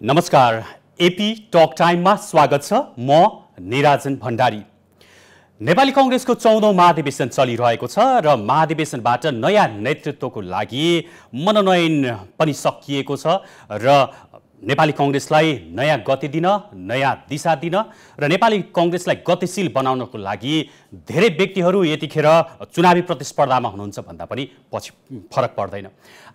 नमस्कार AP talk टाइममा स्वागत छ। म निराजन भण्डारी। नेपाली कङ्ग्रेसको चौधौँ महाधिवेशन चलिरहेको छ र महाधिवेशनबाट नयाँ नेतृत्वको लागि मनोनयन पनि सकिएको छ र नेपाली कङ्ग्रेसलाई नयाँ गति दिन नयाँ दिशा दिन र नेपाली कङ्ग्रेसलाई गतिशील बनाउनको लागि धेरै व्यक्तिहरू यतिखेर चुनावी प्रतिस्पर्धामा हुनुहुन्छ भन्दा पनि पछि फरक पर्दैन।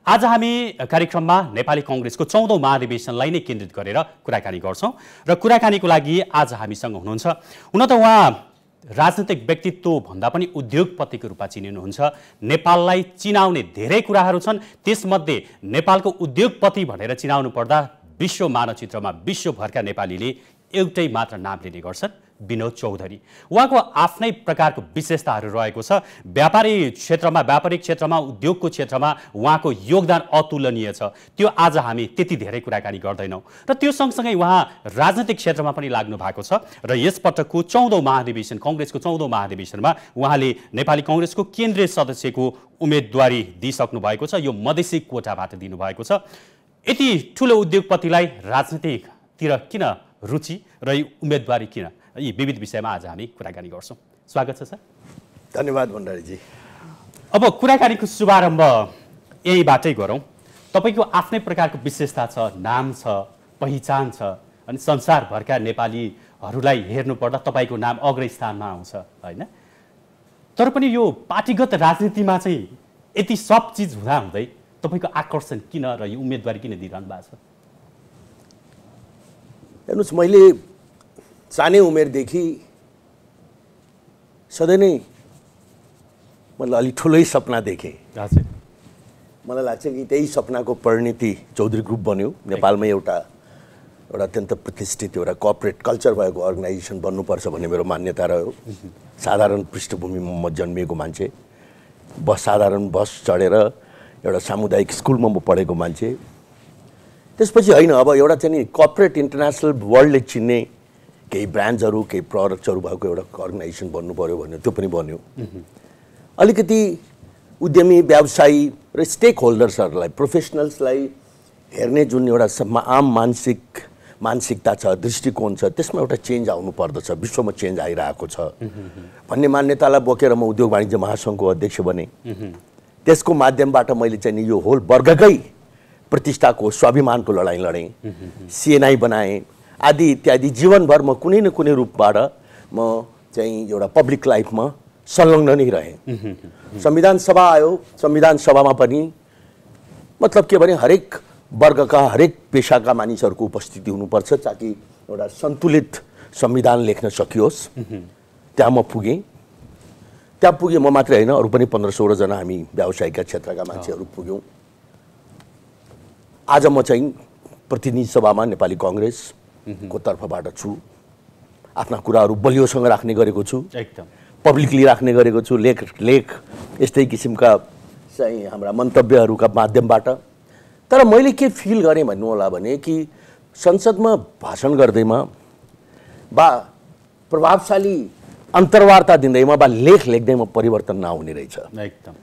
आज हामी कार्यक्रममा नेपाली कङ्ग्रेसको चौधौँ महाधिवेशनलाई नै केन्द्रित गरेर कुराकानी गर्छौँ र कुराकानीको लागि आज हामीसँग हुनुहुन्छ। हुन त उहाँ राजनैतिक व्यक्तित्व भन्दा पनि उद्योगपतिको रूपमा चिनिनुहुन्छ। नेपाललाई चिनाउने धेरै कुराहरू छन्। त्यसमध्ये नेपालको उद्योगपति भनेर चिनाउनु पर्दा विश्व मानचित्रमा विश्वभरका नेपालीले एउटै मात्र नाम लिने गर्छन् विनोद चौधरी। उहाँको आफ्नै प्रकारको विशेषताहरू रहेको छ। व्यापारी क्षेत्रमा व्यापारिक क्षेत्रमा उद्योगको क्षेत्रमा उहाँको योगदान अतुलनीय छ। त्यो आज हामी त्यति धेरै कुराकानी गर्दैनौँ। र त्यो सँगसँगै उहाँ राजनैतिक क्षेत्रमा पनि लाग्नु भएको छ। र यसपटकको चौधौँ महाधिवेशन कङ्ग्रेसको चौधौँ महाधिवेशनमा उहाँले नेपाली कङ्ग्रेसको केन्द्रीय सदस्यको उम्मेदवारी दिइसक्नु भएको छ। यो मधेसी कोटाबाट दिनुभएको छ। यति ठुलो उद्योगपतिलाई राजनीतितिर किन रुचि र यो उम्मेदवारी किन? यी विविध विषयमा आज हामी कुराकानी गर्छौँ। स्वागत छ सर। धन्यवाद भण्डारीजी। अब कुराकानीको शुभारम्भ यहीँबाटै गरौँ। तपाईँको आफ्नै प्रकारको विशेषता छ नाम छ पहिचान छ अनि संसारभरका नेपालीहरूलाई हेर्नुपर्दा तपाईँको नाम अग्र स्थानमा आउँछ होइन? तर पनि यो पार्टीगत राजनीतिमा चाहिँ यति सब चिज हुँदाहुँदै तपाईँको आकर्षण किन र यो उम्मेदवारी किन दिइरहनु भएको छ? हेर्नुहोस् मैले सानै उमेरदेखि सधैँ नै मतलब अलिक ठुलै सपना देखेँ। हजुर मलाई लाग्छ कि त्यही सपनाको परिणति चौधरी ग्रुप बन्यो। नेपालमै एउटा एउटा अत्यन्त प्रतिष्ठित एउटा कर्पोरेट कल्चर भएको अर्गनाइजेसन बन्नुपर्छ भन्ने मेरो मान्यता रह्यो साधारण पृष्ठभूमिमा म जन्मिएको मान्छे। बस साधारण बस चढेर एउटा सामुदायिक स्कुलमा म पढेको मान्छे। त्यसपछि होइन अब एउटा चाहिँ नि कर्पोरेट इन्टरनेसनल वर्ल्डले चिन्ने केही ब्रान्ड्सहरू केही प्रडक्ट्सहरू भएको एउटा अर्गनाइजेसन बन्नु पऱ्यो भन्यो त्यो पनि बन्यो। अलिकति उद्यमी व्यवसायी र स्टेक होल्डर्सहरूलाई प्रोफेसनल्सलाई हेर्ने जुन एउटा आम मानसिक मानसिकता छ दृष्टिकोण छ त्यसमा एउटा चेन्ज आउनु पर्दछ विश्वमा चेन्ज आइरहेको छ। भन्ने मान्यतालाई बोकेर म उद्योग वाणिज्य महासङ्घको अध्यक्ष बने। त्यसको माध्यमबाट मैले चाहिँ नि यो होल वर्गकै प्रतिष्ठाको स्वाभिमानको लडाइँ लडेँ सिएनआई बनाएँ आदि इत्यादि। जीवनभर म कुनै न कुनै रूपबाट म चाहिँ एउटा पब्लिक लाइफमा संलग्न नै रहेँ। संविधान सभा आयो। संविधान सभामा पनि मतलब के भने हरेक वर्गका हरेक पेसाका मानिसहरूको उपस्थिति हुनुपर्छ ताकि एउटा सन्तुलित संविधान लेख्न सकियोस्। त्यहाँ म पुगेँ। त्यहाँ पुगेँ म मात्रै होइन अरू पनि पन्ध्र सोह्रजना हामी व्यावसायिकका क्षेत्रका मान्छेहरू पुग्यौँ। आज म चाहिँ प्रतिनिधि सभामा नेपाली कङ्ग्रेसको तर्फबाट छु। आफ्ना कुराहरू बलियोसँग राख्ने गरेको छु। एकदम। पब्लिकली राख्ने गरेको छु। लेख लेख यस्तै किसिमका चाहिँ हाम्रा मन्तव्यहरूका माध्यमबाट। तर मैले के फिल गरेँ भन्नु होला भने कि संसदमा भाषण गर्दैमा बा प्रभावशाली अन्तर्वार्ता दिँदैमा बा लेख लेख्दैमा परिवर्तन नहुने रहेछ। एकदम।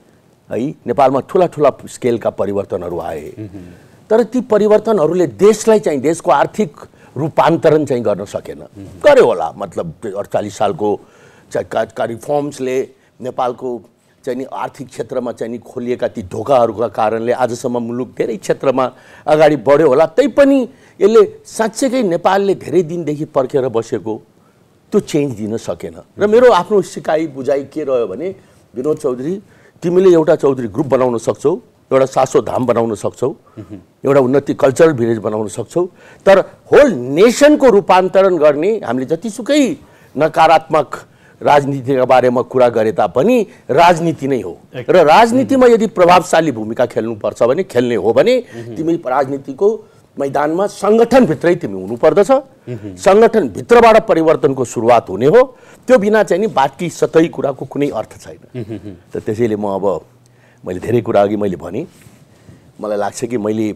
है नेपालमा ठुला ठुला स्केलका परिवर्तनहरू आए। तर ती परिवर्तनहरूले देशलाई चाहिँ देशको आर्थिक रूपान्तरण चाहिँ गर्न सकेन। गर्यो होला मतलब अडचालिस सालको चाहिँ रिफर्म्सले नेपालको चाहिँ नि आर्थिक क्षेत्रमा चाहिँ नि खोलिएका ती ढोकाहरूका कारणले आजसम्म मुलुक धेरै क्षेत्रमा अगाडि बढ्यो होला। तैपनि यसले साँच्चैकै नेपालले धेरै दिनदेखि पर्खेर बसेको त्यो चेन्ज दिन सकेन। र मेरो आफ्नो सिकाइ बुझाइ के रह्यो भने विनोद चौधरी तिमीले एउटा चौधरी ग्रुप बनाउन सक्छौ एउटा सासो धाम बनाउन सक्छौ एउटा उन्नति कल्चरल भिलेज बनाउन सक्छौ तर होल नेसनको रूपान्तरण गर्ने हामीले जतिसुकै नकारात्मक राजनीतिका बारेमा कुरा गरे तापनि राजनीति नै हो। र राजनीतिमा यदि प्रभावशाली भूमिका खेल्नुपर्छ भने खेल्ने हो भने तिमी राजनीतिको मैदानमा सङ्गठनभित्रै तिमी हुनुपर्दछ सङ्गठनभित्रबाट परिवर्तनको सुरुवात हुने हो। त्यो बिना चाहिँ नि बाँकी सतै कुराको कुनै अर्थ छैन। त त्यसैले म अब मैले धेरै कुरा अघि मैले भनेँ मलाई लाग्छ कि मैले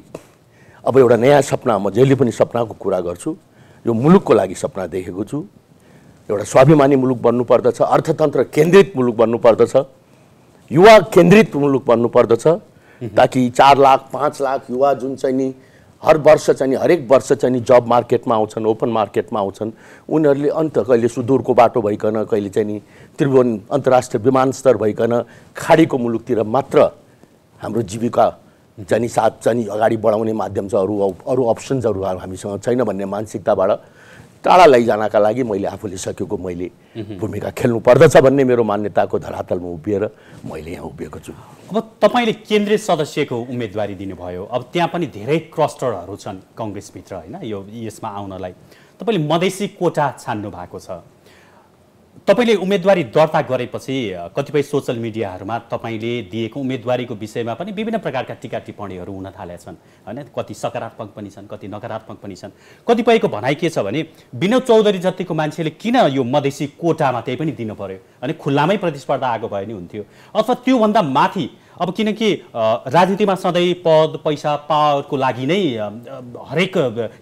अब एउटा नयाँ सपना म जहिले पनि सपनाको कुरा गर्छु यो मुलुकको लागि सपना देखेको छु। एउटा स्वाभिमानी मुलुक बन्नुपर्दछ अर्थतन्त्र केन्द्रित मुलुक बन्नुपर्दछ युवा केन्द्रित मुलुक बन्नुपर्दछ ताकि चार लाख पाँच लाख युवा जुन चाहिँ नि हर वर्ष चाहिँ नि हरेक वर्ष चाहिँ नि जब मार्केटमा आउँछन् ओपन मार्केटमा आउँछन्। उनीहरूले अन्त कहिले सुदूरको बाटो भइकन कहिले चाहिँ नि त्रिभुवन अन्तर्राष्ट्रिय विमानस्तर भइकन खाडीको मुलुकतिर मात्र हाम्रो जीविका चाहिँ नि साथ चाहिँ नि अगाडि बढाउने माध्यम छ अरू अरू अप्सन्सहरू हामीसँग छैन भन्ने मानसिकताबाट टाढा लैजानका लागि मैले आफूले सकेको मैले भूमिका खेल्नु पर्दछ भन्ने मेरो मान्यताको धरातलमा उभिएर मैले यहाँ उभिएको छु। अब तपाईँले केन्द्रीय सदस्यको उम्मेदवारी दिनुभयो। अब त्यहाँ पनि धेरै क्लस्टरहरू छन् कङ्ग्रेसभित्र होइन? यो यसमा आउनलाई। तपाईँले मधेसी कोटा छान्नु भएको छ। तपाईँले उम्मेदवारी दर्ता गरेपछि कतिपय सोसियल मिडियाहरूमा तपाईँले दिएको उम्मेदवारीको विषयमा पनि विभिन्न प्रकारका टिका टिप्पणीहरू हुन थालेका छन्। होइन? कति सकारात्मक पनि छन् कति नकारात्मक पनि छन्। कतिपयको भनाइ के छ भने विनोद चौधरी जतिको मान्छेले किन यो मधेसी कोटामा त्यही पनि दिनु पर्यो? अनि खुल्लामै प्रतिस्पर्धा आएको भए नि हुन्थ्यो। अथवा त्योभन्दा माथि अब किनकि राजनीतिमा सधैँ पद पैसा पावरको लागि नै हरेक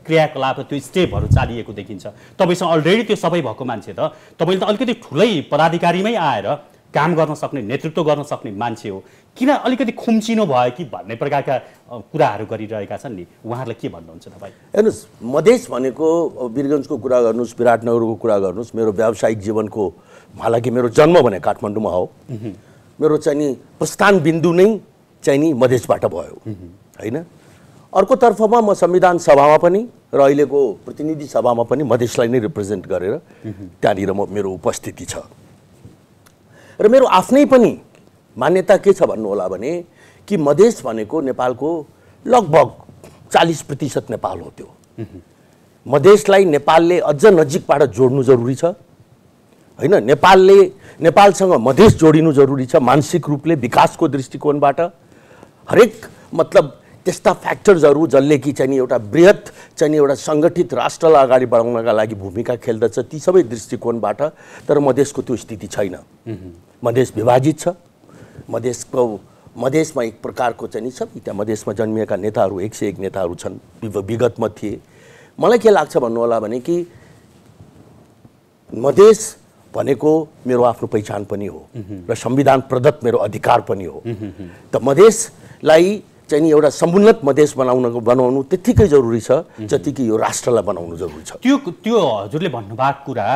क्रियाकलाप त्यो स्टेपहरू चालिएको देखिन्छ। तपाईँसँग अलरेडी त्यो सबै भएको मान्छे त तपाईँले त अलिकति ठुलै पदाधिकारीमै आएर काम गर्न सक्ने नेतृत्व गर्न सक्ने मान्छे हो। किन अलिकति खुम्चिनु भयो कि भन्ने प्रकारका कुराहरू गरिरहेका छन् नि? उहाँहरूलाई के भन्नुहुन्छ तपाईँ? हेर्नुहोस् मधेस भनेको वीरगन्जको कुरा गर्नुहोस् विराटनगरको कुरा गर्नुहोस् मेरो व्यावसायिक जीवनको हालाकि मेरो जन्म भने काठमाडौँमा हो। मेरो चाहिँ नि प्रस्थान बिन्दु नै चाहिँ नि मधेसबाट भयो होइन? अर्कोतर्फमा म संविधान सभामा पनि र अहिलेको प्रतिनिधि सभामा पनि मधेसलाई नै रिप्रेजेन्ट गरेर त्यहाँनिर म मेरो उपस्थिति छ। र मेरो आफ्नै पनि मान्यता के छ भन्नुहोला भने कि मधेस भनेको नेपालको लगभग चालिस प्रतिशत नेपाल हो त्यो। मधेसलाई नेपालले अझ नजिकबाट जोड्नु जरुरी छ। होइन नेपालले नेपालसँग मधेस जोडिनु जरुरी छ मानसिक रूपले विकासको दृष्टिकोणबाट। हरेक मतलब त्यस्ता फ्याक्टर्सहरू जसले कि चाहिँ नि एउटा बृहत चाहिँ नि एउटा सङ्गठित राष्ट्रलाई अगाडि बढाउनका लागि भूमिका खेल्दछ ती सबै दृष्टिकोणबाट तर मधेसको त्यो स्थिति छैन। मधेस विभाजित छ। मधेसको मधेसमा एक प्रकारको चाहिँ नि सबै त्यहाँ मधेसमा जन्मिएका नेताहरू एक सय एक नेताहरू छन् विग- विगतमा थिए। मलाई के लाग्छ भन्नुहोला भने कि मधेस भनेको मेरो आफ्नो पहिचान पनि हो र संविधान प्रदत्त मेरो अधिकार पनि हो। त मधेसलाई चाहिँ नि एउटा समुन्नत मधेस बनाउनको बनाउनु त्यत्तिकै जरुरी छ जतिकै यो राष्ट्रलाई बनाउनु जरुरी छ। त्यो त्यो हजुरले भन्नुभएको कुरा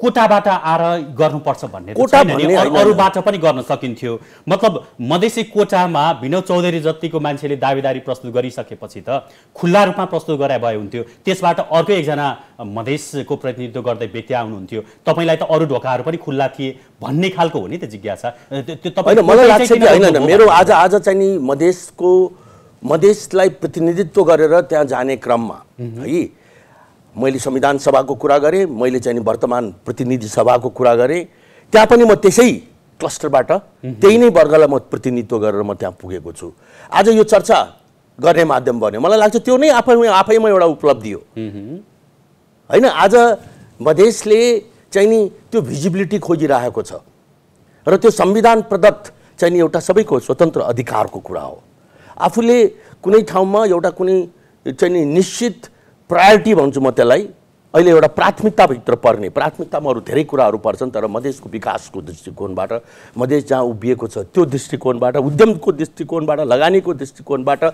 कोटाबाट आएर गर्नुपर्छ भन्ने कोटा। अरूबाट पनि गर्न सकिन्थ्यो। मतलब मधेसी कोटामा विनोद चौधरी जतिको मान्छेले दावेदारी प्रस्तुत गरिसकेपछि त खुल्ला रूपमा प्रस्तुत गराए भए हुन्थ्यो। त्यसबाट अर्को एकजना मधेसको प्रतिनिधित्व गर्दै व्यक्ति आउनुहुन्थ्यो। तपाईँलाई त अरू ढोकाहरू पनि खुल्ला थिए भन्ने खालको हो नि त जिज्ञासा। मेरो? आज आज चाहिँ नि मधेसको मधेसलाई प्रतिनिधित्व गरेर त्यहाँ जाने क्रममा है मैले संविधान सभाको कुरा गरेँ मैले चाहिँ वर्तमान प्रतिनिधि सभाको कुरा गरेँ। त्यहाँ पनि म त्यसै क्लस्टरबाट त्यही नै वर्गलाई म प्रतिनिधित्व गरेर म त्यहाँ पुगेको छु। आज यो चर्चा गर्ने माध्यम बन्यो। मलाई लाग्छ त्यो नै आफैमा आफैमा एउटा उपलब्धि हो। होइन आज मधेसले चाहिँ नि त्यो भिजिबिलिटी खोजिरहेको छ। र त्यो संविधान प्रदत्त चाहिँ नि एउटा सबैको स्वतन्त्र अधिकारको कुरा हो। आफूले कुनै ठाउँमा एउटा कुनै चाहिँ नि निश्चित प्रायोरिटी भन्छु म त्यसलाई। अहिले एउटा प्राथमिकताभित्र पर्ने। प्राथमिकतामा अरू धेरै कुराहरू पर्छन् तर मधेसको विकासको दृष्टिकोणबाट मधेस जहाँ उभिएको छ त्यो दृष्टिकोणबाट उद्यमको दृष्टिकोणबाट लगानीको दृष्टिकोणबाट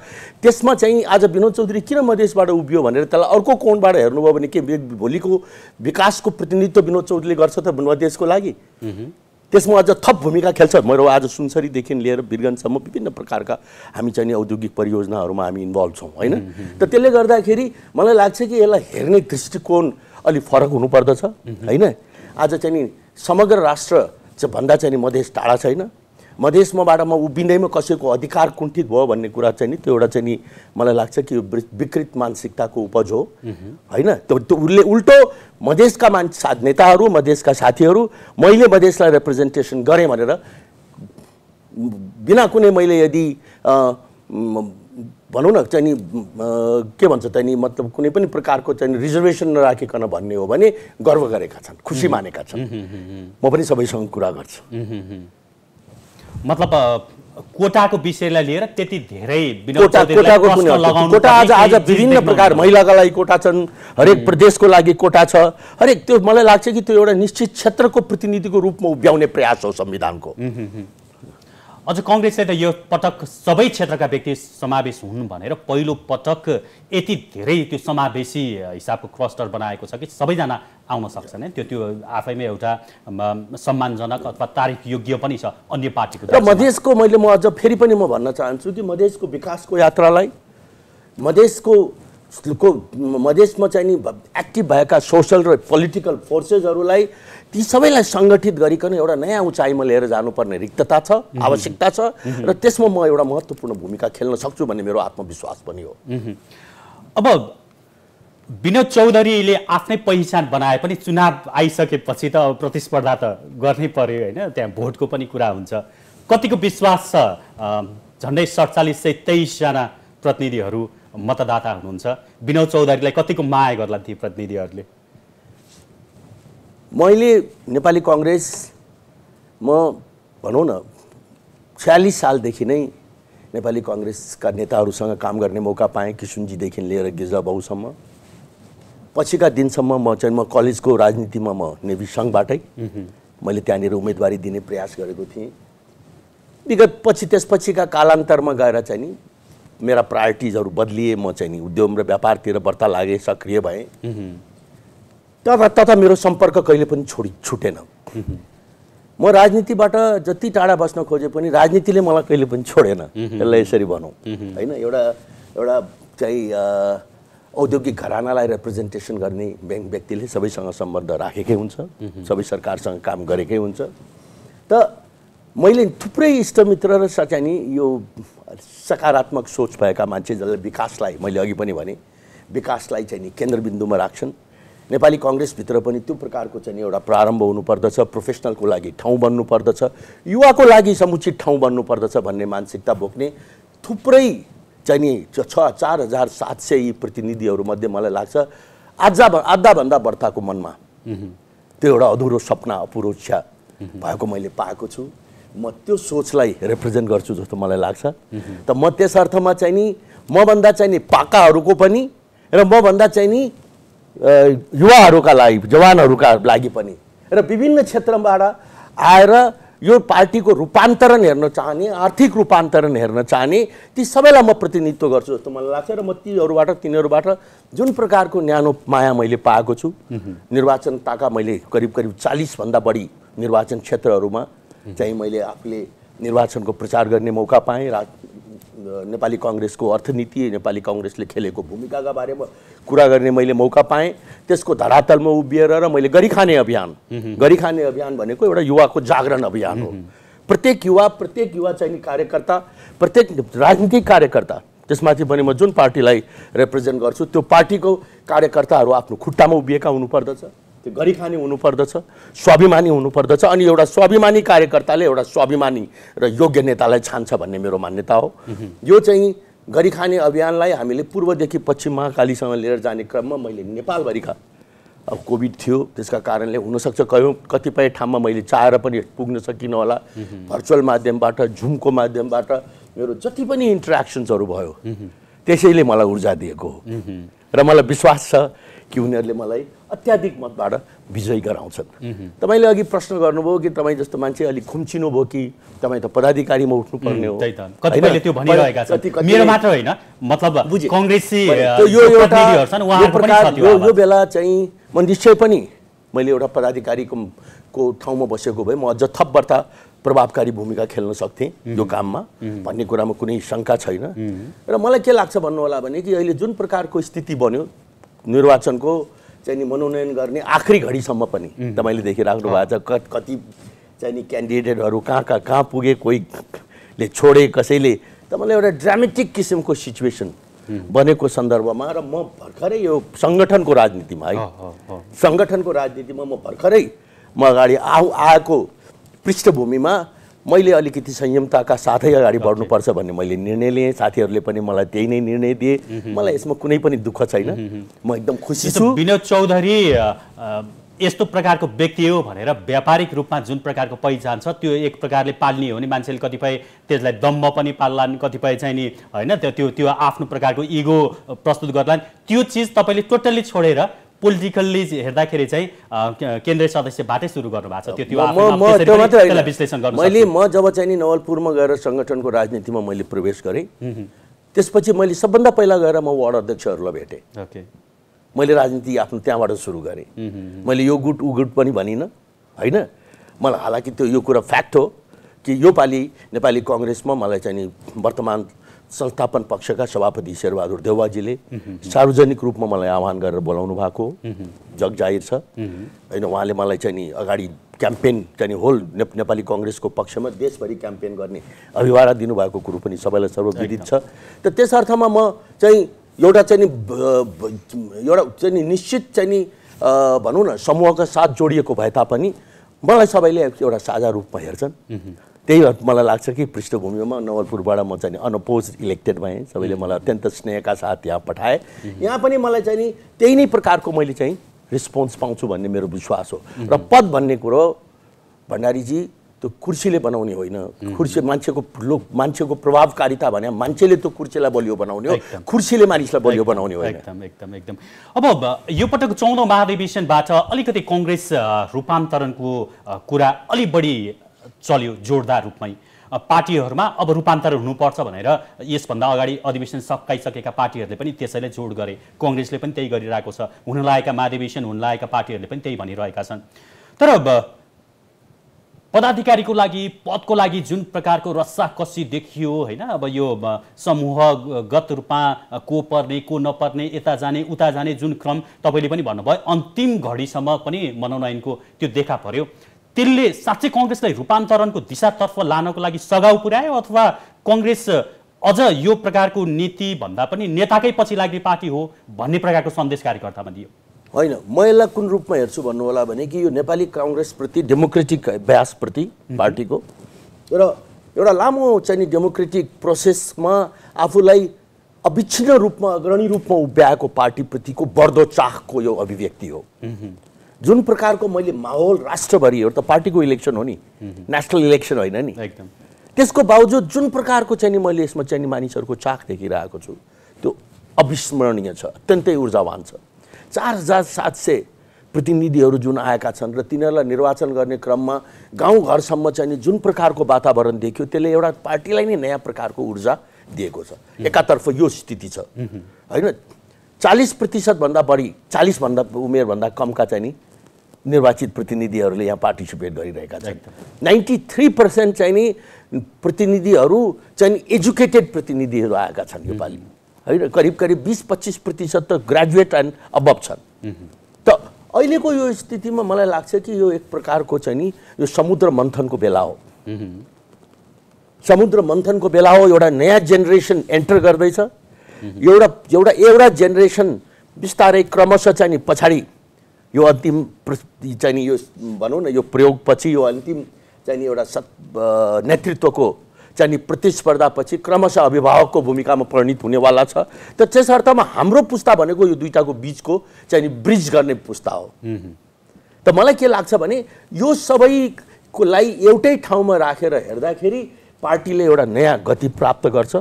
त्यसमा चाहिँ आज विनोद चौधरी किन मधेसबाट उभियो भनेर त्यसलाई अर्को कोणबाट हेर्नुभयो भने के भोलिको विकासको प्रतिनिधित्व विनोद चौधरीले गर्छ त मधेसको लागि? त्यसमा अझ थप भूमिका खेल्छ। मेरो आज सुनसरीदेखि लिएर वीरगन्जसम्म विभिन्न प्रकारका हामी चाहिँ औद्योगिक परियोजनाहरूमा हामी इन्भल्भ छौँ होइन? त त्यसले गर्दाखेरि मलाई लाग्छ कि यसलाई हेर्ने दृष्टिकोण अलिक फरक हुनुपर्दछ होइन? आज चाहिँ नि समग्र राष्ट्र चाहिँ भन्दा चाहिँ नि मधेस टाढा छैन। मधेसमाबाट म उभिँदैमा कसैको अधिकार कुण्ठित भयो भन्ने कुरा चाहिँ नि त्यो एउटा चाहिँ नि मलाई लाग्छ कि यो विकृत मानसिकताको उपज हो। होइन? त्यो त्यो उसले उल्टो मधेसका मान्छे सा नेताहरू मधेसका साथीहरू मैले मधेसलाई रिप्रेजेन्टेसन गरेँ भनेर बिना कुनै मैले यदि भनौँ न चाहिँ नि के भन्छ चाहिँ नि मतलब कुनै पनि प्रकारको चाहिँ रिजर्भेसन नराखिकन भन्ने हो भने गर्व गरेका छन् खुसी मानेका छन्। म पनि सबैसँग कुरा गर्छु। मतलब कोटाको विषयलाई लिएर त्यति धेरै कोटा आज आज विभिन्न प्रकार। महिलाका लागि कोटा छन् हरेक प्रदेशको लागि कोटा छ। हरेक त्यो मलाई लाग्छ कि त्यो एउटा निश्चित क्षेत्रको प्रतिनिधिको रूपमा उभ्याउने प्रयास हो संविधानको। अझ कङ्ग्रेसले त यो पटक सबै क्षेत्रका व्यक्ति समावेश हुन् भनेर पहिलो पटक यति धेरै त्यो समावेशी हिसाबको क्लस्टर बनाएको छ कि सबैजना आउन सक्छन् है त्यो त्यो आफैमा एउटा सम्मानजनक अथवा तारिफ योग्य पनि छ अन्य पार्टीको र। मधेसको मैले म अझ फेरि पनि म भन्न चाहन्छु कि मधेसको विकासको यात्रालाई मधेसको को मधेसमा चाहिँ नि एक्टिभ भएका सोसल र पोलिटिकल फोर्सेसहरूलाई ती सबैलाई सङ्गठित गरिकन एउटा नयाँ उचाइमा लिएर जानुपर्ने रिक्तता छ आवश्यकता छ र त्यसमा म एउटा महत्त्वपूर्ण भूमिका खेल्न सक्छु भन्ने मेरो आत्मविश्वास पनि हो। अब विनोद चौधरीले आफ्नै पहिचान बनाए पनि चुनाव आइसकेपछि त अब प्रतिस्पर्धा त गर्नै पर्यो होइन त्यहाँ भोटको पनि कुरा हुन्छ। कतिको विश्वास छ? झन्डै सडचालिस सय तेइसजना प्रतिनिधिहरू मतदाता हुनुहुन्छ। विनोद चौधरीलाई कतिको माया गर्ला ती प्रतिनिधिहरूले? मैले नेपाली कङ्ग्रेस म भनौँ न छयालिस सालदेखि नै नेपाली कङ्ग्रेसका नेताहरूसँग काम गर्ने मौका पाएँ किसुनजीदेखि लिएर गिर्जा बाबुसम्म। पछिका दिनसम्म म चाहिँ म कलेजको राजनीतिमा म नेभी सङ्घबाटै। मैले त्यहाँनिर उम्मेदवारी दिने प्रयास गरेको थिएँ। विगत पछि त्यसपछिका कालान्तरमा गएर चाहिँ नि मेरा प्रायोरिटिजहरू बदलिए म चाहिँ नि उद्योग र व्यापारतिर बढ्ता लागेँ सक्रिय भएँ। तथा तथा मेरो सम्पर्क कहिले पनि छोडी छुटेन। म राजनीतिबाट जति टाढा बस्न खोजे पनि राजनीतिले मलाई कहिले पनि छोडेन। यसलाई यसरी भनौँ। होइन एउटा एउटा चाहिँ औद्योगिक घरानालाई रिप्रेजेन्टेसन गर्ने ब्याङ्क व्यक्तिले सबैसँग सम्बन्ध राखेकै हुन्छ। सबै सरकारसँग काम गरेकै हुन्छ। त मैले थुप्रै इष्टमित्र र स- चाहिँ नि यो सकारात्मक सोच भएका मान्छे जसले विकासलाई मैले अघि पनि भने विकासलाई चाहिँ नि केन्द्रबिन्दुमा राख्छन्। नेपाली कङ्ग्रेसभित्र पनि त्यो प्रकारको चाहिँ नि एउटा प्रारम्भ हुनुपर्दछ प्रोफेसनलको लागि ठाउँ बन्नुपर्दछ युवाको लागि समुचित ठाउँ बन्नुपर्दछ भन्ने मानसिकता बोक्ने थुप्रै चाहिँ नि छ चार हजार सात सय यी प्रतिनिधिहरूमध्ये मलाई लाग्छ आधा आधाभन्दा बढ्ताको मनमा त्यो एउटा अधुरो सपना अपुरो इच्छा भएको मैले पाएको छु। म त्यो सोचलाई रिप्रेजेन्ट गर्छु जस्तो मलाई लाग्छ। त म त्यस अर्थमा चाहिँ नि मभन्दा चाहिँ नि पाकाहरूको पनि र मभन्दा चाहिँ नि युवाहरूका लागि जवानहरूका लागि पनि। र विभिन्न क्षेत्रबाट आएर यो पार्टीको रूपान्तरण हेर्न चाहने आर्थिक रूपान्तरण हेर्न चाहने ती सबैलाई म प्रतिनिधित्व गर्छु जस्तो मलाई लाग्छ। र म तीहरूबाट तिनीहरूबाट जुन प्रकारको न्यानो माया मैले पाएको छु निर्वाचनताका मैले करिब करिब चालिसभन्दा बढी निर्वाचन क्षेत्रहरूमा चाहिँ मैले आफूले निर्वाचनको प्रचार गर्ने मौका पाएँ। रा नेपाली कङ्ग्रेसको अर्थनीति नेपाली कङ्ग्रेसले खेलेको भूमिकाका बारेमा कुरा गर्ने मैले मौका पाएँ। त्यसको धरातलमा उभिएर र मैले गरी खाने अभियान गरी खाने अभियान भनेको एउटा युवाको जागरण अभियान हो। प्रत्येक युवा प्रत्येक युवा चाहिँ नि कार्यकर्ता प्रत्येक राजनीतिक कार्यकर्ता त्यसमाथि पनि म जुन पार्टीलाई रिप्रेजेन्ट गर्छु त्यो पार्टीको कार्यकर्ताहरू आफ्नो खुट्टामा उभिएका हुनुपर्दछ त्यो गरी खाने हुनुपर्दछ स्वाभिमानी हुनुपर्दछ अनि एउटा स्वाभिमानी कार्यकर्ताले एउटा स्वाभिमानी र योग्य नेतालाई छान्छ भन्ने मेरो मान्यता हो। यो चाहिँ गरी खाने अभियानलाई हामीले पूर्वदेखि पश्चिम महाकालीसँग लिएर जाने क्रममा मैले नेपालभरिका अब कोभिड थियो त्यसका कारणले हुनसक्छ कयौँ कतिपय ठाउँमा मैले चाहेर पनि पुग्न सकिनँ होला। भर्चुअल माध्यमबाट झुमको माध्यमबाट मेरो जति पनि इन्ट्रेक्सन्सहरू भयो त्यसैले मलाई ऊर्जा दिएको हो। र मलाई विश्वास छ कि उनीहरूले मलाई अत्याधिक मतबाट विजयी गराउँछन्। तपाईँले अघि प्रश्न गर्नुभयो कि तपाईँ जस्तो मान्छे अलिक खुम्चिनु भयो कि तपाईँ त पदाधिकारीमा उठ्नुपर्ने हो? त्यो भनिरहेका छन्। मेरो मात्र होइन मतलब यो। यो बेला चाहिँ म निश्चय पनि मैले एउटा पदाधिकारीको को ठाउँमा बसेको भए म अझ थप बढ्ता प्रभावकारी भूमिका खेल्न सक्थेँ यो काममा। भन्ने कुरामा कुनै शङ्का छैन। र मलाई के लाग्छ भन्नु होला भने कि अहिले जुन प्रकारको स्थिति बन्यो निर्वाचनको चाहिँ नि मनोनयन गर्ने आखिरी घडीसम्म पनि तपाईँले देखिराख्नु भएको छ कति चाहिँ नि क्यान्डिडेटहरू कहाँ कहाँ कहाँ पुगे कोहीले छोडे कसैले। त मलाई एउटा ड्रामेटिक किसिमको सिचुएसन बनेको सन्दर्भमा र म भर्खरै यो सङ्गठनको राजनीतिमा है। सङ्गठनको राजनीतिमा म भर्खरै म अगाडि आउ आएको पृष्ठभूमिमा मैले अलिकति संयमताका साथै अगाडि बढ्नुपर्छ भन्ने मैले निर्णय लिएँ। साथीहरूले पनि मलाई त्यही नै निर्णय दिए। मलाई यसमा कुनै पनि दुःख छैन। म एकदम खुसी छु। विनोद चौधरी यस्तो प्रकारको व्यक्ति हो भनेर व्यापारिक रूपमा जुन प्रकारको पहिचान छ त्यो एक प्रकारले पाल्ने हो भने मान्छेले कतिपय त्यसलाई दम्ब पनि पाल्लान् कतिपय चाहिँ नि होइन त्यो त्यो त्यो आफ्नो प्रकारको इगो प्रस्तुत गर्लान्। त्यो चिज तपाईँले टोटल्ली छोडेर पोलिटिकल्ली हेर्दाखेरि चाहिँ केन्द्रीय सदस्यबाटै सुरु गर्नु भएको छ। त्यो विश्लेषण गर्नु मैले म जब चाहिँ नि नवलपुरमा गएर सङ्गठनको राजनीतिमा मैले प्रवेश गरेँ त्यसपछि मैले सबभन्दा पहिला गएर म वार्ड अध्यक्षहरूलाई भेटेँ। ओके। मैले राजनीति आफ्नो त्यहाँबाट सुरु गरेँ। मैले यो गुट ऊ गुट पनि भनिनँ होइन? मलाई हालाकि त्यो यो कुरा फ्याक्ट हो कि यो पालि नेपाली कङ्ग्रेसमा मलाई चाहिँ नि वर्तमान संस्थापन पक्षका सभापति शेरबहादुर देउवाजीले सार्वजनिक रूपमा मलाई आह्वान गरेर बोलाउनु भएको जग जाहिर छ। होइन उहाँले मलाई चाहिँ नि अगाडि क्याम्पेन चाहिँ होल ने नेपाली कङ्ग्रेसको पक्षमा देशभरि क्याम्पेन गर्ने अभिवारा दिनुभएको कुरो पनि सबैलाई सर्वविदित छ। त त्यस अर्थमा म चाहिँ एउटा चाहिँ नि एउटा चाहिँ नि निश्चित चाहिँ नि भनौँ न समूहका साथ जोडिएको भए तापनि मलाई सबैले एउटा साझा रूपमा हेर्छन्। त्यही भएर मलाई लाग्छ कि पृष्ठभूमिमा नवलपुरबाट म चाहिँ अनपोज इलेक्टेड भएँ। सबैले मलाई अत्यन्त स्नेहका साथ यहाँ पठाए। यहाँ पनि मलाई चाहिँ नि त्यही नै प्रकारको मैले चाहिँ रिस्पोन्स पाउँछु भन्ने मेरो विश्वास हो। र पद भन्ने कुरो भण्डारीजी त्यो कुर्सीले बनाउने होइन। कुर्सी मान्छेको लोक मान्छेको प्रभावकारिता भने मान्छेले त्यो कुर्सीलाई बलियो बनाउने हो। कुर्सीले मानिसलाई बलियो बनाउने होइन। एकदम एकदम एकदम। अब यो पटक चौधौँ महाधिवेशनबाट अलिकति कङ्ग्रेस रूपान्तरणको कुरा अलि बढी चल्यो जोरदार रूपमै। पार्टीहरूमा अब रूपान्तरण हुनुपर्छ भनेर यसभन्दा अगाडि अधिवेशन सकाइसकेका पार्टीहरूले पनि त्यसैले जोड गरे। कङ्ग्रेसले पनि त्यही गरिरहेको छ। हुन लागेका महाधिवेशन हुन लागेका पार्टीहरूले पनि त्यही भनिरहेका छन्। तर पदाधिकारीको लागि पदको लागि जुन प्रकारको रस्साकसी देखियो होइन? अब यो समूहगत रूपमा को पर्ने को नपर्ने यता जाने उता जाने जुन क्रम तपाईँले पनि भन्नुभयो अन्तिम घडीसम्म पनि मनोनयनको त्यो देखा पर्यो। त्यसले साँच्चै कङ्ग्रेसलाई रूपान्तरणको दिशातर्फ लानको लागि सघाउ पुर्यायो अथवा कङ्ग्रेस अझ यो प्रकारको नीति भन्दा पनि नेताकै पछि लाग्ने पार्टी हो भन्ने प्रकारको सन्देश कार्यकर्तामा दियो। होइन म यसलाई कुन रूपमा हेर्छु भन्नु होला भने कि यो नेपाली काङ्ग्रेसप्रति डेमोक्रेटिक अभ्यासप्रति पार्टीको। र एउटा लामो चाहिँ नि डेमोक्रेटिक प्रोसेसमा आफूलाई अविच्छिन्न रूपमा अग्रणी रूपमा उभ्याएको पार्टीप्रतिको बढ्दो चाखको यो अभिव्यक्ति हो। जुन प्रकारको मैले माहौल राष्ट्रभरि हो त पार्टीको इलेक्सन हो नि नेसनल इलेक्सन होइन नि। एकदम। त्यसको बावजुद जुन प्रकारको चाहिँ नि मैले यसमा चाहिँ नि मानिसहरूको चाख देखिरहेको छु त्यो अविस्मरणीय छ अत्यन्तै ऊर्जावान छ। चार हजार सात सय प्रतिनिधिहरू जुन आएका छन् र तिनीहरूलाई निर्वाचन गर्ने क्रममा गाउँघरसम्म चाहिँ नि जुन प्रकारको वातावरण देखियो त्यसले एउटा पार्टीलाई नै नयाँ प्रकारको ऊर्जा दिएको छ। एकातर्फ यो स्थिति छ। होइन चालिस प्रतिशतभन्दा बढी चालिसभन्दा उमेरभन्दा कमका चाहिँ नि निर्वाचित प्रतिनिधिहरूले यहाँ पार्टिसिपेट गरिरहेका छन्। नाइन्टी थ्री पर्सेन्ट चाहिँ नि प्रतिनिधिहरू चाहिँ एजुकेटेड प्रतिनिधिहरू आएका छन् योपालि। होइन करिब करिब बिस पच्चिस प्रतिशत त ग्रेजुएट एन्ड अबभ छन्। त अहिलेको यो स्थितिमा मलाई लाग्छ कि यो एक प्रकारको चाहिँ नि यो समुद्र मन्थनको बेला हो। समुद्र मन्थनको बेला हो एउटा नयाँ जेनेरेसन एन्टर गर्दैछ। एउटा एउटा एउटा जेनेरेसन बिस्तारै क्रमशः चाहिँ नि पछाडि यो अन्तिम चाहिँ नि यो भनौँ न यो प्रयोगपछि यो अन्तिम चाहिँ नि एउटा सत् नेतृत्वको चाहिँ नि प्रतिस्पर्धापछि क्रमशः अभिभावकको भूमिकामा परिणत हुनेवाला छ। त त्यस अर्थमा हाम्रो पुस्ता भनेको यो दुइटाको बिचको चाहिँ नि ब्रिज गर्ने पुस्ता हो। त मलाई के लाग्छ भने यो सबैको लागि एउटै ठाउँमा राखेर हेर्दाखेरि पार्टीले एउटा नयाँ गति प्राप्त गर्छ।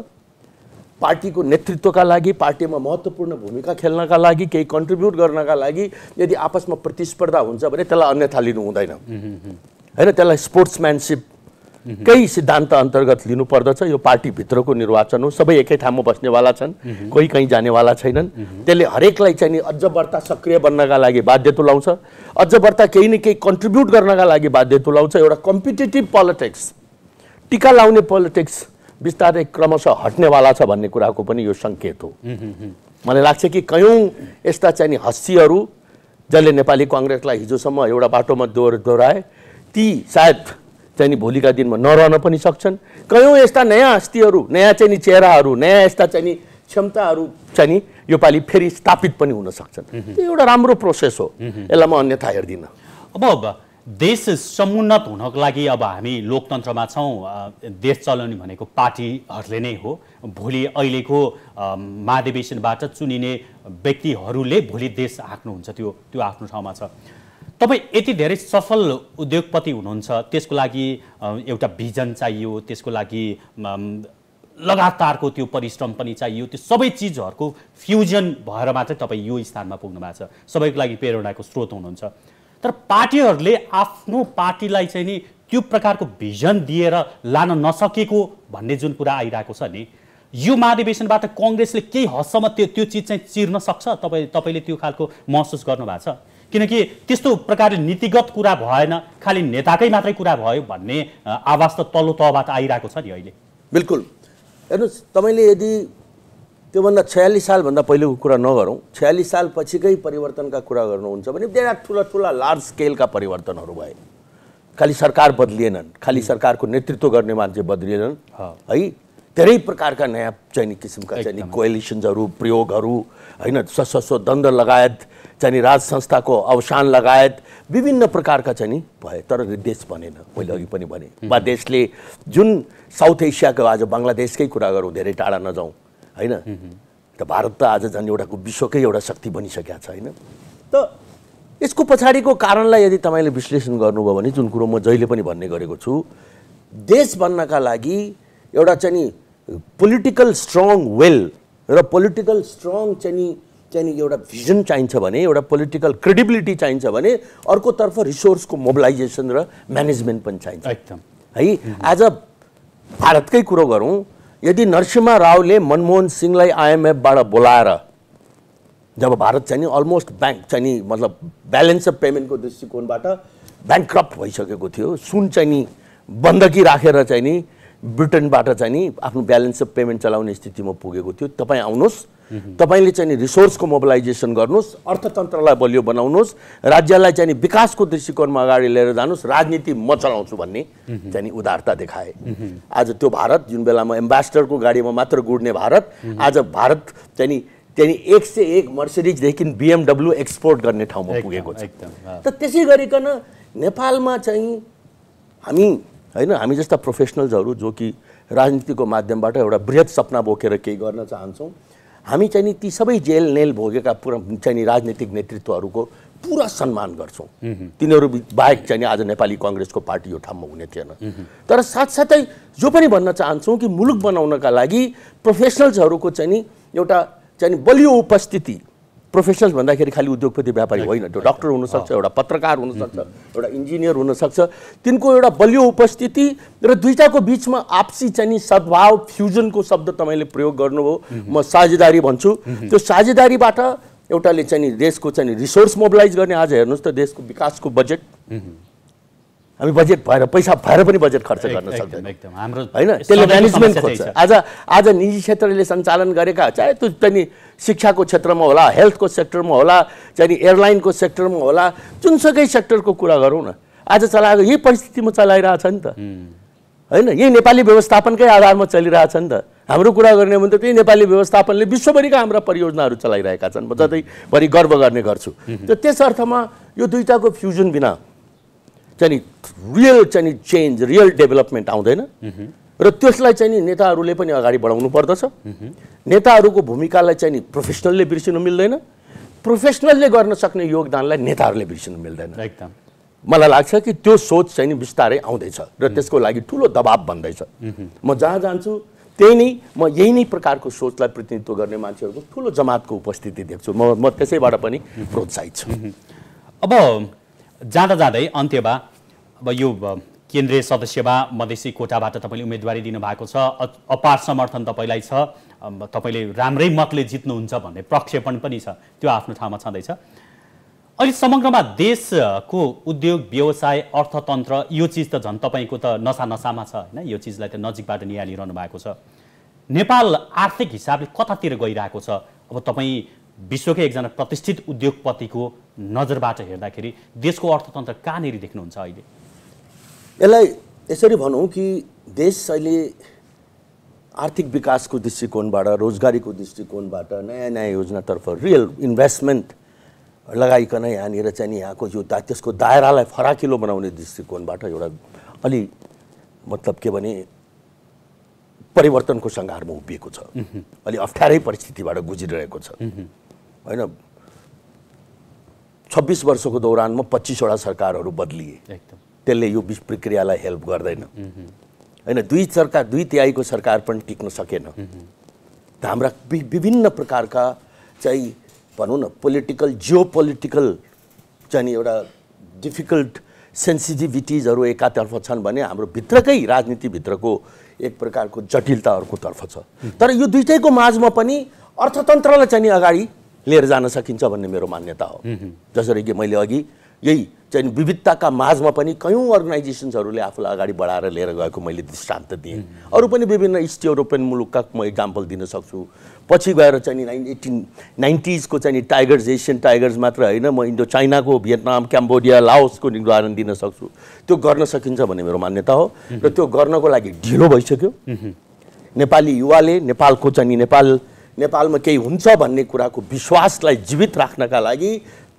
पार्टीको नेतृत्वका लागि पार्टीमा महत्त्वपूर्ण भूमिका खेल्नका लागि केही कन्ट्रिब्युट गर्नका लागि यदि आपसमा प्रतिस्पर्धा हुन्छ भने त्यसलाई अन्यथा लिनु हुँदैन। होइन त्यसलाई स्पोर्ट्सम्यानसिप केही सिद्धान्त अन्तर्गत लिनु पर्दछ। यो पार्टीभित्रको निर्वाचन हो। सबै एकै ठाउँमा बस्नेवाला छन्। कोही कहीँ जानेवाला छैनन्। त्यसले हरेकलाई चाहिँ नि अझ बढ्ता सक्रिय बन्नका लागि बाध्य तुलाउँछ अझ बढ्ता केही न केही कन्ट्रिब्युट गर्नका लागि बाध्य तुलाउँछ एउटा कम्पिटेटिभ पोलिटिक्स टिका लाउने पोलिटिक्स बिस्तारै क्रमशः हट्नेवाला छ भन्ने कुराको पनि यो सङ्केत हो। मलाई लाग्छ कि कयौँ यस्ता चाहिँ हस्तीहरू जसले नेपाली कङ्ग्रेसलाई हिजोसम्म एउटा बाटोमा दोहोर दोहोऱ्याए ती सायद चाहिँ नि भोलिका दिनमा नरहन पनि सक्छन्। कयौँ यस्ता नयाँ हस्तीहरू नयाँ चाहिँ नि चेहराहरू नयाँ यस्ता चाहिँ नि क्षमताहरू चाहिँ नि योपालि फेरि स्थापित पनि हुन सक्छन्। त्यो एउटा राम्रो प्रोसेस हो। यसलाई म अन्यथा हेर्दिनँ। अब देश समुन्नत हुनको लागि अब हामी लोकतन्त्रमा छौँ देश चलाउने भनेको पार्टीहरूले नै हो। भोलि अहिलेको महाधिवेशनबाट चुनिने व्यक्तिहरूले भोलि देश हाँक्नुहुन्छ। त्यो त्यो आफ्नो ठाउँमा छ। तपाईँ यति धेरै सफल उद्योगपति हुनुहुन्छ। त्यसको लागि एउटा भिजन चाहियो। त्यसको लागि लगातारको त्यो परिश्रम पनि चाहियो। त्यो सबै चिजहरूको फ्युजन भएर मात्रै तपाईँ यो स्थानमा पुग्नु भएको छ। सबैको लागि प्रेरणाको स्रोत हुनुहुन्छ। तर पार्टीहरूले आफ्नो पार्टीलाई चाहिँ नि त्यो प्रकारको भिजन दिएर लान नसकेको भन्ने जुन कुरा आइरहेको छ नि यो महाधिवेशनबाट कङ्ग्रेसले केही हदसम्म त्यो त्यो चिज चाहिँ चिर्न सक्छ? तपाईँ तपाईँले त्यो खालको महसुस गर्नुभएको छ? किनकि त्यस्तो प्रकारले नीतिगत कुरा भएन खालि नेताकै मात्रै कुरा भयो भन्ने आवाज त तल्लो तहबाट आइरहेको छ नि अहिले। बिल्कुल। हेर्नुहोस् तपाईँले यदि त्योभन्दा छयालिस सालभन्दा पहिलेको कुरा नगरौँ। छयालिस साल पछिकै परिवर्तनका कुरा गर्नुहुन्छ भने धेरै ठुला ठुला लार्ज स्केलका परिवर्तनहरू भए। खालि सरकार बदलिएनन्। खालि सरकारको नेतृत्व गर्ने मान्छे बदलिएनन्। ह। धेरै प्रकारका नयाँ चाहिँ नि किसिमका चाहिँ नि कोएलिसन्सहरू प्रयोगहरू होइन सशस्त्र द्वन्द लगायत चाहिँ नि राज संस्थाको अवसान लगायत विभिन्न प्रकारका चाहिँ नि भए। तर देश बनेन। मैले अघि पनि भने वा देशले जुन साउथ एसियाको आज बङ्गलादेशकै कुरा गरौँ धेरै टाढा नजाउँ। होइन? त भारत त आज झन् एउटाको विश्वकै एउटा शक्ति बनिसकेको छ होइन? त यसको पछाडिको कारणलाई यदि तपाईँले विश्लेषण गर्नुभयो भने जुन कुरो म जहिले पनि भन्ने गरेको छु देश बन्नका लागि एउटा चाहिँ नि पोलिटिकल स्ट्रङ वेल र पोलिटिकल स्ट्रङ चाहिँ नि चाहिँ नि एउटा भिजन चाहिन्छ भने एउटा पोलिटिकल क्रेडिबिलिटी चाहिन्छ भने अर्कोतर्फ रिसोर्सको मोबिलाइजेसन र म्यानेजमेन्ट पनि चाहिन्छ। एकदम। है? आज भारतकै कुरो गरौँ यदि नरसिम्हा रावले मनमोहन सिंहलाई आइएमएफबाट बोलाएर जब भारत चाहिँ नि अलमोस्ट ब्याङ्क चाहिँ नि मतलब ब्यालेन्स अफ पेमेन्टको दृष्टिकोणबाट ब्याङ्क्रप्ट भइसकेको थियो सुन चाहिँ नि बन्दकी राखेर चाहिँ नि ब्रिटेनबाट चाहिँ नि आफ्नो ब्यालेन्स अफ पेमेन्ट चलाउने स्थितिमा पुगेको थियो। तपाईँ आउनुहोस् तपाईँले चाहिँ रिसोर्सको मोबिलाइजेसन गर्नुहोस् अर्थतन्त्रलाई बलियो बनाउनुहोस् राज्यलाई चाहिँ विकासको दृष्टिकोणमा अगाडि लिएर जानुहोस् राजनीति म चलाउँछु भन्ने चाहिँ उदारता देखाए। आज त्यो भारत जुन बेलामा एम्बेसडरको गाडीमा मात्र गुड्ने भारत आज भारत चाहिँ त्यहाँनि एक से एक मर्सिडिजदेखि बिएमडब्ल्यू एक्सपोर्ट गर्ने ठाउँमा पुगेको छ। त त्यसै गरिकन नेपालमा चाहिँ हामी होइन हामी जस्ता प्रोफेसनल्सहरू जो कि राजनीतिको माध्यमबाट एउटा बृहत सपना बोकेर केही गर्न चाहन्छौँ हामी चाहिँ नि ती सबै जेल नेल भोगेका पुरा चाहिँ नि राजनीतिक नेतृत्वहरूको पुरा सम्मान गर्छौँ। तिनीहरू बाहेक चाहिँ आज नेपाली कङ्ग्रेसको पार्टी यो ठाउँमा हुने थिएन। तर साथसाथै जो पनि भन्न चाहन्छौँ कि मुलुक बनाउनका लागि प्रोफेसनल्सहरूको चाहिँ नि एउटा चाहिँ बलियो उपस्थिति प्रोफेसनल्स भन्दाखेरि खालि उद्योगपति व्यापारी होइन त्यो डक्टर हुनसक्छ एउटा पत्रकार हुनसक्छ एउटा इन्जिनियर हुनसक्छ। तिनको एउटा बलियो उपस्थिति र दुईटाको बिचमा आपसी चाहिँ नि सद्भाव फ्युजनको शब्द तपाईँले प्रयोग गर्नुभयो। म साझेदारी भन्छु। त्यो साझेदारीबाट एउटाले चाहिँ नि देशको चाहिँ रिसोर्स मोबिलाइज गर्ने। आज हेर्नुहोस् त देशको विकासको बजेट हामी बजेट भएर पैसा भएर पनि बजेट खर्च गर्न सक्दैनौँ। होइन? त्यसले म्यानेजमेन्ट खोज्छ। आज आज निजी क्षेत्रले सञ्चालन गरेका चाहे त्यो चाहिँ शिक्षाको क्षेत्रमा होला हेल्थको सेक्टरमा होला चाहिँ एयरलाइनको सेक्टरमा होला जुनसुकै सेक्टरको कुरा गरौँ न आज चलाएको यही परिस्थितिमा चलाइरहेछ नि त। होइन? यही नेपाली व्यवस्थापनकै आधारमा चलिरहेछ नि त। हाम्रो कुरा गर्ने हो भने त त्यही नेपाली व्यवस्थापनले विश्वभरिका हाम्रा परियोजनाहरू चलाइरहेका छन्। म जतैभरि गर्व गर्ने गर्छु। त त्यस अर्थमा यो दुईटाको फ्युजन बिना चाहिँ नि रियल चाहिँ नि चेन्ज रियल डेभलपमेन्ट आउँदैन। र त्यसलाई चाहिँ नि नेताहरूले पनि अगाडि बढाउनु पर्दछ। नेताहरूको भूमिकालाई चाहिँ नि प्रोफेसनलले बिर्सिनु मिल्दैन। प्रोफेसनलले गर्न सक्ने योगदानलाई नेताहरूले बिर्सिनु मिल्दैन। एकदम। मलाई लाग्छ कि त्यो सोच चाहिँ नि बिस्तारै आउँदैछ र त्यसको लागि ठुलो दबाब बन्दैछ। म जहाँ जान्छु त्यही नै म यही नै प्रकारको सोचलाई प्रतिनिधित्व गर्ने मान्छेहरूको ठुलो जमातको उपस्थिति देख्छु। म म त्यसैबाट पनि प्रोत्साहित छु। अब जाँदा जाँदै अन्त्यमा अब यो केन्द्रीय सदस्यमा मधेसी कोटाबाट तपाईँले उम्मेदवारी दिनुभएको छ। अपार समर्थन तपाईँलाई छ। तपाईँले राम्रै मतले जित्नुहुन्छ भन्ने प्रक्षेपण पनि छ। त्यो आफ्नो ठाउँमा छँदैछ। अहिले समग्रमा देशको उद्योग व्यवसाय अर्थतन्त्र यो चिज त झन् तपाईँको त नसा नसामा छ होइन? यो चिजलाई त नजिकबाट निहालिरहनु भएको छ। नेपाल आर्थिक हिसाबले कतातिर गइरहेको छ? अब तपाईँ विश्वकै एकजना प्रतिष्ठित उद्योगपतिको नजरबाट हेर्दाखेरि देशको अर्थतन्त्र कहाँनिर देख्नुहुन्छ अहिले? यसलाई यसरी भनौँ कि देश अहिले आर्थिक विकासको दृष्टिकोणबाट रोजगारीको दृष्टिकोणबाट नयाँ नयाँ योजनातर्फ रियल इन्भेस्टमेन्ट लगाइकन यहाँनिर चाहिँ यहाँको यो दा त्यसको दायरालाई फराकिलो बनाउने दृष्टिकोणबाट एउटा अलि मतलब के भने परिवर्तनको सङ्घारमा उभिएको छ। अलि अप्ठ्यारै परिस्थितिबाट गुज्रिरहेको छ। होइन? छब्बिस वर्षको दौरानमा पच्चिसवटा सरकारहरू बदलिए। एकदम। त्यसले यो विष प्रक्रियालाई हेल्प गर्दैन। होइन दुई सरकार दुई तिहाईको सरकार पनि टिक्न सकेन। त हाम्रा विभिन्न प्रकारका चाहिँ भनौँ न पोलिटिकल जियो पोलिटिकल चाहिँ एउटा डिफिकल्ट सेन्सिटिभिटिजहरू एकातर्फ छन् भने हाम्रो भित्रकै राजनीतिभित्रको एक प्रकारको जटिलता अर्कोतर्फ छ। तर यो दुइटैको माझमा पनि अर्थतन्त्रलाई चाहिँ अगाडि लिएर जान सकिन्छ भन्ने मेरो मान्यता हो। जसरी कि मैले अघि यही चाहिँ विविधताका माझमा पनि कयौँ अर्गनाइजेसन्सहरूले आफूलाई अगाडि बढाएर लिएर गएको मैले दृष्टान्त दिएँ। अरू पनि विभिन्न इस्ट युरोपियन मुलुकका म इक्जाम्पल दिन सक्छु। पछि गएर चाहिँ नाइन एटिन नाइन्टिजको चाहिँ टाइगर्स एसियन टाइगर्स मात्र होइन म इन्डो चाइनाको भियतनाम क्याम्बोडिया लाओसको नि उदाहरण दिन सक्छु। त्यो गर्न सकिन्छ भन्ने मेरो मान्यता हो। र त्यो गर्नको लागि ढिलो भइसक्यो। नेपाली युवाले नेपालको चाहिँ नेपाल नेपालमा केही हुन्छ भन्ने कुराको विश्वासलाई जीवित राख्नका लागि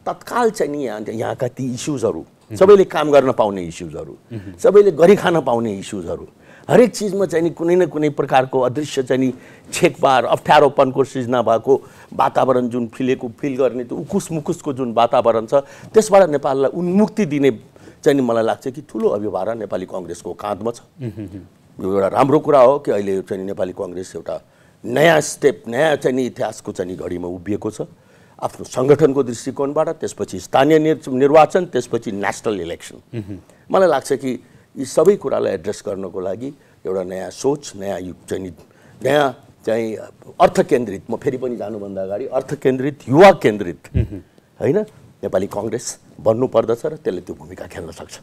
तत्काल चाहिँ नि यहाँ यहाँका ती इस्युजहरू सबैले काम गर्न पाउने इस्युजहरू सबैले गरी खान पाउने इस्युजहरू हरेक चिजमा चाहिँ नि कुनै न कुनै प्रकारको अदृश्य चाहिँ नि छेकबार अप्ठ्यारोपनको सृजना भएको वातावरण जुन फिलेको फिल गर्ने त्यो उकुस मुकुसको जुन वातावरण छ त्यसबाट नेपाललाई उन्मुक्ति दिने चाहिँ नि मलाई लाग्छ कि ठुलो अभिभार नेपाली कङ्ग्रेसको काँधमा छ। यो एउटा राम्रो कुरा हो कि अहिले चाहिँ नेपाली कङ्ग्रेस एउटा नयाँ स्टेप नयाँ चाहिँ नि इतिहासको चाहिँ घडीमा उभिएको छ। आफ्नो सङ्गठनको दृष्टिकोणबाट त्यसपछि स्थानीय निर् निर्वाचन त्यसपछि नेसनल इलेक्सन मलाई लाग्छ कि यी सबै कुरालाई एड्रेस गर्नको लागि एउटा नयाँ सोच नयाँ युग चाहिँ नयाँ चाहिँ अर्थ केन्द्रित। म फेरि पनि जानुभन्दा अगाडि अर्थ केन्द्रित युवा केन्द्रित। होइन? नेपाली कङ्ग्रेस बन्नुपर्दछ र त्यसले त्यो भूमिका खेल्न सक्छ।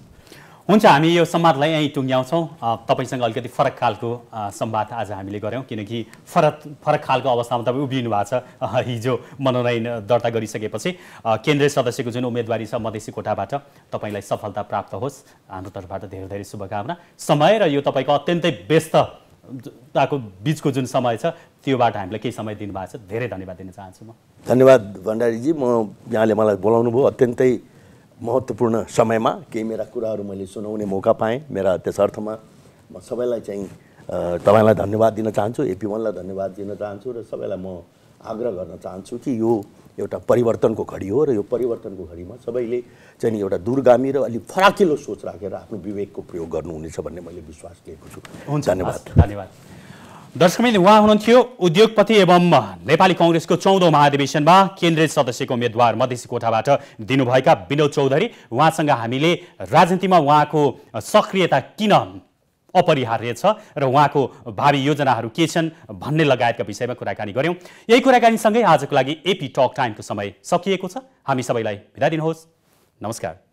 हुन्छ हामी यो संवादलाई यहीँ टुङ्ग्याउँछौँ। तपाईँसँग अलिकति फरक खालको संवाद आज हामीले गऱ्यौँ किनकि फरक फरक खालको अवस्थामा तपाईँ उभिनु भएको छ हिजो मनोनयन दर्ता गरिसकेपछि। केन्द्रीय सदस्यको जुन उम्मेदवारी छ मधेसी कोटाबाट तपाईँलाई सफलता प्राप्त होस्। हाम्रो तर्फबाट धेरै धेरै शुभकामना। समय र यो तपाईँको अत्यन्तै व्यस्तताको बिचको जुन समय छ त्योबाट हामीलाई केही समय दिनुभएको छ। धेरै धन्यवाद दिन चाहन्छु म। धन्यवाद भण्डारीजी म यहाँले मलाई बोलाउनु भयो अत्यन्तै महत्त्वपूर्ण समयमा केही मेरा कुराहरू मैले सुनाउने मौका पाएँ। मेरा त्यस अर्थमा म सबैलाई चाहिँ तपाईँलाई धन्यवाद दिन चाहन्छु एपी वानलाई धन्यवाद दिन चाहन्छु र सबैलाई म आग्रह गर्न चाहन्छु कि यो एउटा परिवर्तनको घडी हो र यो परिवर्तनको घडीमा सबैले चाहिँ एउटा दूरगामी र अलिक फराकिलो सोच राखेर आफ्नो विवेकको प्रयोग गर्नुहुनेछ भन्ने मैले विश्वास लिएको छु। हुन्छ धन्यवाद। धन्यवाद। दर्शकमैले उहाँ हुनुहुन्थ्यो उद्योगपति एवं नेपाली कङ्ग्रेसको चौधौँ महाधिवेशनमा केन्द्रीय सदस्यको उम्मेद्वार मधेसी कोठाबाट दिनुभएका विनोद चौधरी। उहाँसँग हामीले राजनीतिमा उहाँको सक्रियता किन अपरिहार्य छ र उहाँको भावी योजनाहरू के छन् भन्ने लगायतका विषयमा कुराकानी गऱ्यौँ। यही कुराकानीसँगै आजको लागि एपी टक टाइमको समय सकिएको छ। हामी सबैलाई बिदा दिनुहोस्। नमस्कार।